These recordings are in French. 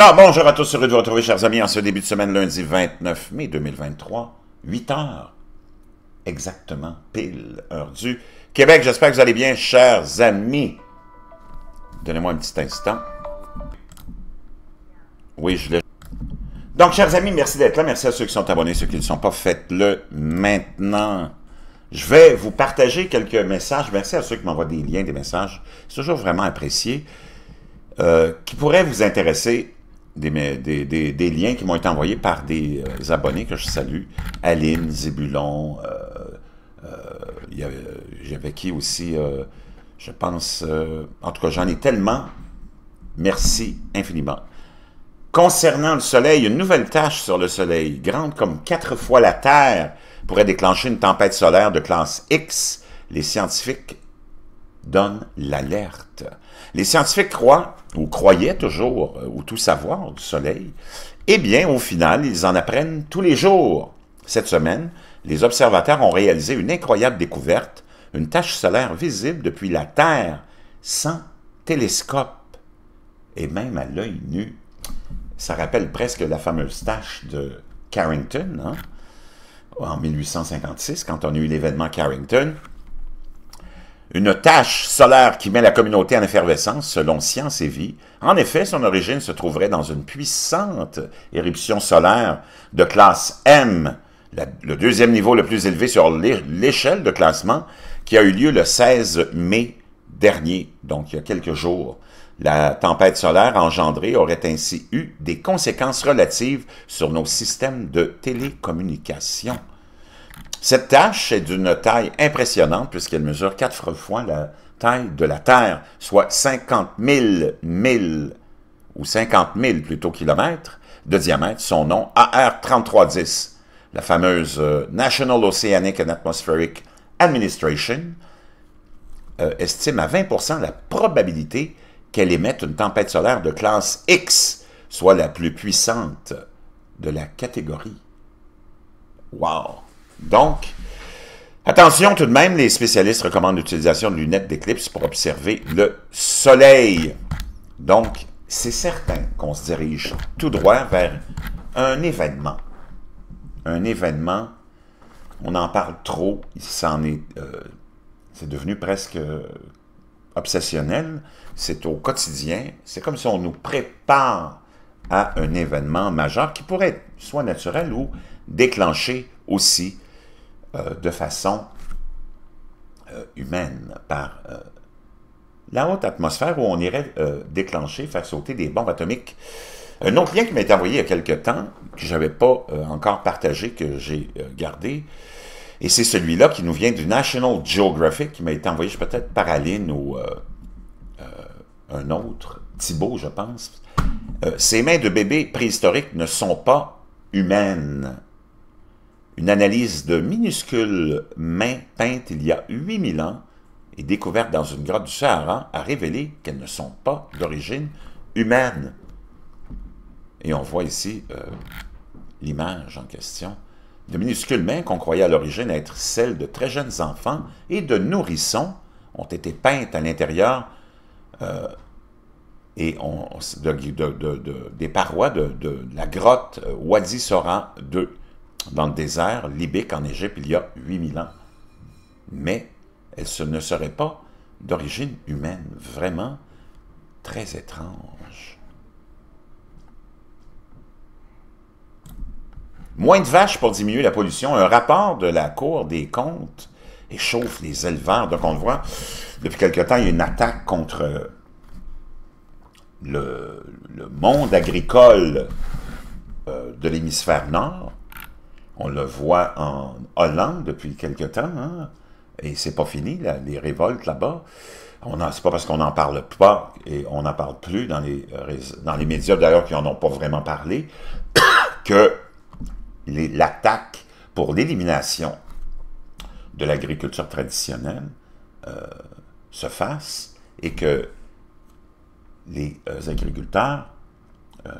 Alors, bonjour à tous, heureux de vous retrouver, chers amis, en ce début de semaine, lundi 29 mai 2023, 8 heures, exactement, pile, heure du Québec. J'espère que vous allez bien, chers amis. Donnez-moi un petit instant. Oui, je l'ai. Donc, chers amis, merci d'être là. Merci à ceux qui sont abonnés, ceux qui ne sont pas, faites-le maintenant. Je vais vous partager quelques messages. Merci à ceux qui m'envoient des liens, des messages. C'est toujours vraiment apprécié. Euh, qui pourraient vous intéresser des, liens qui m'ont été envoyés par des euh, abonnés que je salue. Aline, Zébulon, euh, euh, j'avais qui aussi, je pense, en tout cas j'en ai tellement. Merci infiniment. Concernant le Soleil, une nouvelle tâche sur le Soleil, grande comme quatre fois la Terre, pourrait déclencher une tempête solaire de classe X. Les scientifiques donnent l'alerte. Les scientifiques croient, ou croyaient toujours, euh, ou tout savoir du Soleil. Eh bien, au final, ils en apprennent tous les jours. Cette semaine, les observateurs ont réalisé une incroyable découverte, une tache solaire visible depuis la Terre, sans télescope, et même à l'œil nu. Ça rappelle presque la fameuse tache de Carrington, hein, en 1856, quand on a eu l'événement Carrington une tâche solaire qui met la communauté en effervescence selon Science et Vie. En effet, son origine se trouverait dans une puissante éruption solaire de classe M, le deuxième niveau le plus élevé sur l'échelle de classement, qui a eu lieu le 16 mai dernier, donc il y a quelques jours. La tempête solaire engendrée aurait ainsi eu des conséquences relatives sur nos systèmes de télécommunication. Cette tâche est d'une taille impressionnante puisqu'elle mesure quatre fois la taille de la Terre, soit 50 000 milles, ou 50 000 plutôt kilomètres, de diamètre. Son nom, AR-3310, la fameuse euh, National Oceanic and Atmospheric Administration, euh, estime à 20% la probabilité qu'elle émette une tempête solaire de classe X, soit la plus puissante de la catégorie. Wow! Donc, attention tout de même, les spécialistes recommandent l'utilisation de lunettes d'éclipse pour observer le soleil. Donc, c'est certain qu'on se dirige tout droit vers un événement. Un événement, on en parle trop, euh, c'est devenu presque obsessionnel, c'est au quotidien, c'est comme si on nous prépare à un événement majeur qui pourrait être soit naturel ou déclenché aussi euh, de façon euh, humaine, par euh, la haute atmosphère où on irait déclencher, faire sauter des bombes atomiques. Un autre lien qui m'a été envoyé il y a quelque temps, que je n'avais pas encore partagé, que j'ai gardé, et c'est celui-là qui nous vient du National Geographic, qui m'a été envoyé peut-être par Aline ou un autre, Thibault, je pense. ces mains de bébés préhistoriques ne sont pas humaines. Une analyse de minuscules mains peintes il y a 8000 ans et découverte dans une grotte du Sahara a révélé qu'elles ne sont pas d'origine humaine. Et on voit ici euh, l'image en question. De minuscules mains qu'on croyait à l'origine être celles de très jeunes enfants et de nourrissons ont été peintes à l'intérieur euh, des parois de, la grotte Wadi Sora 2 dans le désert libique en Égypte il y a 8000 ans. Mais elle ne serait pas d'origine humaine, vraiment très étrange. Moins de vaches pour diminuer la pollution. Un rapport de la Cour des comptes échauffe les éleveurs. Donc on le voit, depuis quelque temps, il y a une attaque contre le, monde agricole euh, de l'hémisphère nord on le voit en Hollande depuis quelque temps, hein, et c'est pas fini, les révoltes là-bas. C'est pas parce qu'on n'en parle pas et on n'en parle plus dans les, dans les médias, d'ailleurs, qui n'en ont pas vraiment parlé, que l'attaque pour l'élimination de l'agriculture traditionnelle euh, se fasse et que les euh, agriculteurs euh,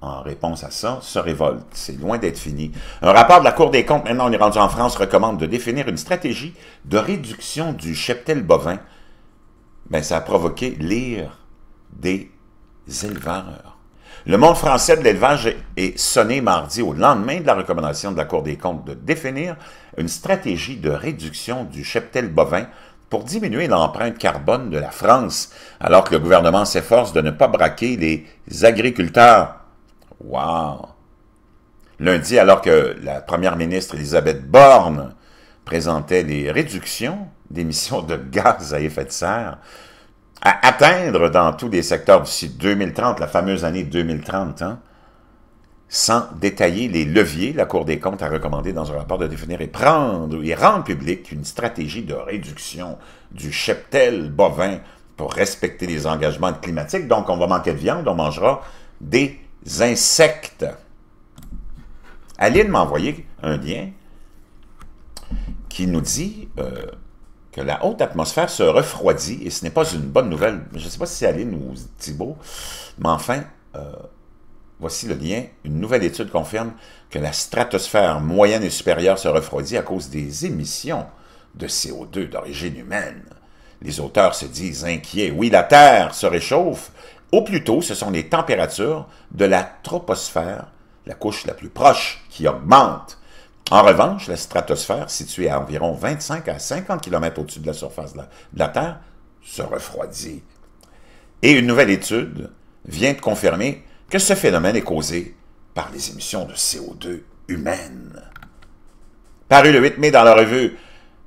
en réponse à ça, se révolte. C'est loin d'être fini. Un rapport de la Cour des comptes, maintenant on est rendu en France, recommande de définir une stratégie de réduction du cheptel bovin. Ben, ça a provoqué l'ire des éleveurs. Le monde français de l'élevage est sonné mardi au lendemain de la recommandation de la Cour des comptes de définir une stratégie de réduction du cheptel bovin pour diminuer l'empreinte carbone de la France, alors que le gouvernement s'efforce de ne pas braquer les agriculteurs. Wow! Lundi, alors que la première ministre Elisabeth Borne présentait les réductions d'émissions de gaz à effet de serre à atteindre dans tous les secteurs d'ici 2030, la fameuse année 2030, hein, sans détailler les leviers, la Cour des comptes a recommandé dans un rapport de définir et prendre et rendre public une stratégie de réduction du cheptel bovin pour respecter les engagements climatiques. Donc, on va manquer de viande, on mangera des insectes. Aline m'a envoyé un lien qui nous dit euh, que la haute atmosphère se refroidit, et ce n'est pas une bonne nouvelle. Je ne sais pas si c'est Aline ou Thibault, mais enfin, euh, voici le lien. Une nouvelle étude confirme que la stratosphère moyenne et supérieure se refroidit à cause des émissions de CO2 d'origine humaine. Les auteurs se disent inquiets. Oui, la Terre se réchauffe. Au plus tôt, ce sont les températures de la troposphère, la couche la plus proche, qui augmentent. En revanche, la stratosphère, située à environ 25 à 50 km au-dessus de la surface de la, Terre, se refroidit. Et une nouvelle étude vient de confirmer que ce phénomène est causé par les émissions de CO2 humaines. Paru le 8 mai dans la revue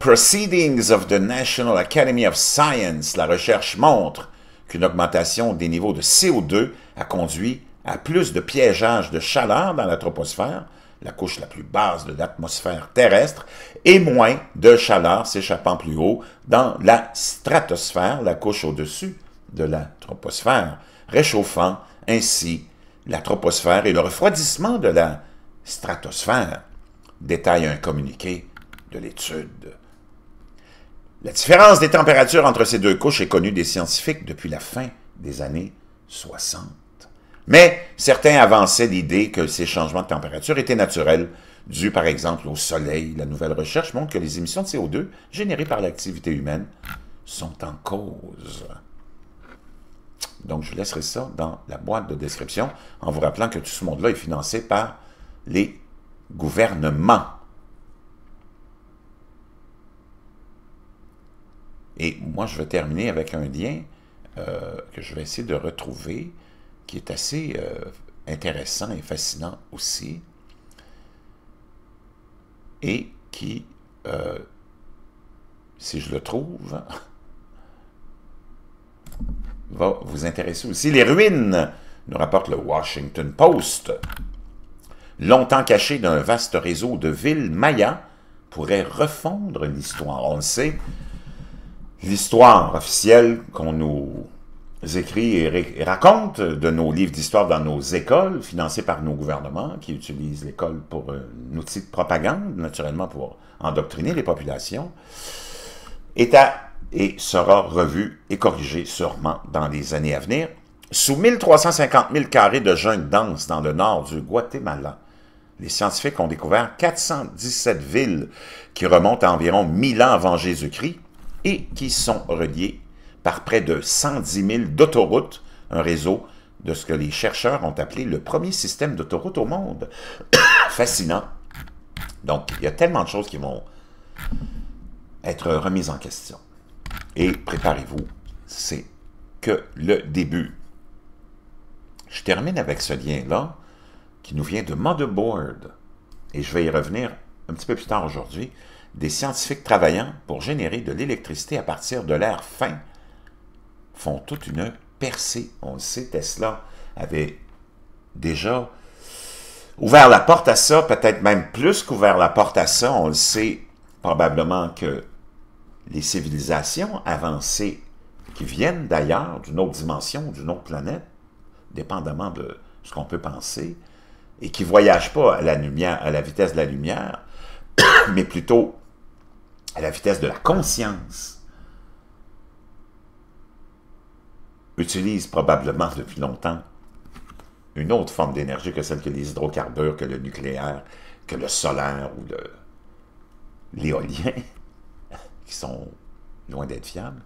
Proceedings of the National Academy of Science, la recherche montre qu'une augmentation des niveaux de CO2 a conduit à plus de piégeage de chaleur dans la troposphère, la couche la plus basse de l'atmosphère terrestre, et moins de chaleur s'échappant plus haut dans la stratosphère, la couche au-dessus de la troposphère, réchauffant ainsi la troposphère et le refroidissement de la stratosphère, détaille un communiqué de l'étude. La différence des températures entre ces deux couches est connue des scientifiques depuis la fin des années 60. Mais certains avançaient l'idée que ces changements de température étaient naturels, dus par exemple au soleil. La nouvelle recherche montre que les émissions de CO2 générées par l'activité humaine sont en cause. Donc, je laisserai ça dans la boîte de description en vous rappelant que tout ce monde-là est financé par les gouvernements. Et moi, je vais terminer avec un lien euh, que je vais essayer de retrouver qui est assez euh, intéressant et fascinant aussi, et qui, euh, si je le trouve, va vous intéresser aussi. Les ruines, nous rapporte le Washington Post, longtemps cachées d'un vaste réseau de villes mayas, pourraient refondre l'histoire. On le sait, l'histoire officielle qu'on nous écrits et, racontent de nos livres d'histoire dans nos écoles, financés par nos gouvernements, qui utilisent l'école pour un outil de propagande, naturellement pour endoctriner les populations, est à, et sera revu et corrigé sûrement dans les années à venir. Sous 1350 000 carrés de jeunes denses dans le nord du Guatemala, les scientifiques ont découvert 417 villes qui remontent à environ 1000 ans avant Jésus-Christ et qui sont reliées par près de 110 000 d'autoroutes, un réseau de ce que les chercheurs ont appelé le premier système d'autoroutes au monde. Fascinant. Donc, il y a tellement de choses qui vont être remises en question. Et préparez-vous, c'est que le début. Je termine avec ce lien-là, qui nous vient de Motherboard, et je vais y revenir un petit peu plus tard aujourd'hui, des scientifiques travaillant pour générer de l'électricité à partir de l'air fin font toute une percée. On le sait, Tesla avait déjà ouvert la porte à ça, peut-être même plus qu'ouvert la porte à ça. On le sait probablement que les civilisations avancées qui viennent d'ailleurs, d'une autre dimension, d'une autre planète, dépendamment de ce qu'on peut penser, et qui ne voyagent pas à la, lumière, à la vitesse de la lumière, mais plutôt à la vitesse de la conscience. utilise probablement depuis longtemps une autre forme d'énergie que celle que les hydrocarbures, que le nucléaire, que le solaire ou l'éolien, qui sont loin d'être fiables,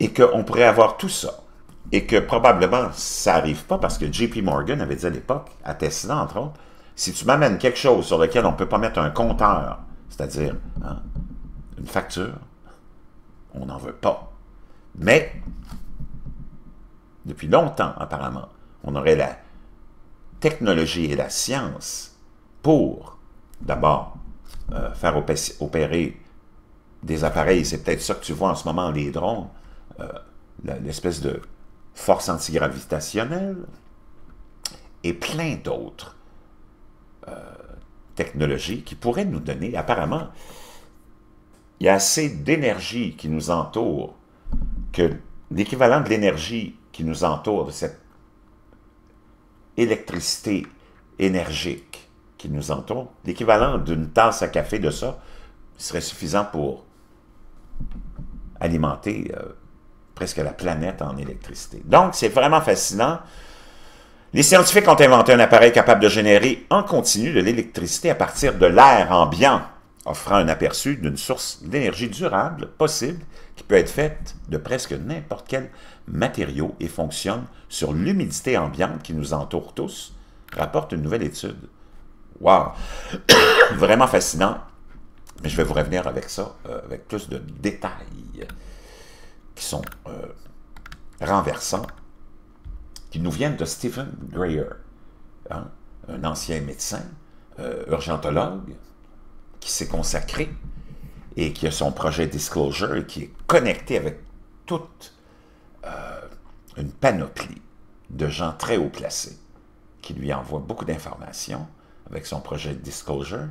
et qu'on pourrait avoir tout ça et que probablement ça n'arrive pas parce que JP Morgan avait dit à l'époque, à Tesla entre autres, si tu m'amènes quelque chose sur lequel on ne peut pas mettre un compteur, c'est-à-dire hein, une facture, on n'en veut pas. Mais, depuis longtemps apparemment, on aurait la technologie et la science pour, d'abord, euh, faire opérer des appareils, c'est peut-être ça que tu vois en ce moment, les drones, euh, l'espèce de force antigravitationnelle, et plein d'autres euh, technologies qui pourraient nous donner, apparemment, il y a assez d'énergie qui nous entoure que l'équivalent de l'énergie qui nous entoure, de cette électricité énergique qui nous entoure, l'équivalent d'une tasse à café de ça serait suffisant pour alimenter euh, presque la planète en électricité. Donc, c'est vraiment fascinant. Les scientifiques ont inventé un appareil capable de générer en continu de l'électricité à partir de l'air ambiant, offrant un aperçu d'une source d'énergie durable possible qui peut être faite de presque n'importe quel matériau et fonctionne sur l'humidité ambiante qui nous entoure tous, rapporte une nouvelle étude. Wow! Vraiment fascinant. Mais je vais vous revenir avec ça, euh, avec plus de détails qui sont euh, renversants, qui nous viennent de Stephen Greer, hein, un ancien médecin, euh, urgentologue, qui s'est consacré et qui a son projet Disclosure et qui est connecté avec toute une panoplie de gens très haut placés qui lui envoient beaucoup d'informations avec son projet Disclosure.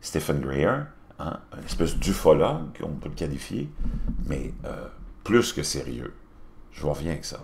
Stephen Greer, Hein, une espèce d'ufologue, on peut le qualifier, mais euh, plus que sérieux. Je reviens avec ça.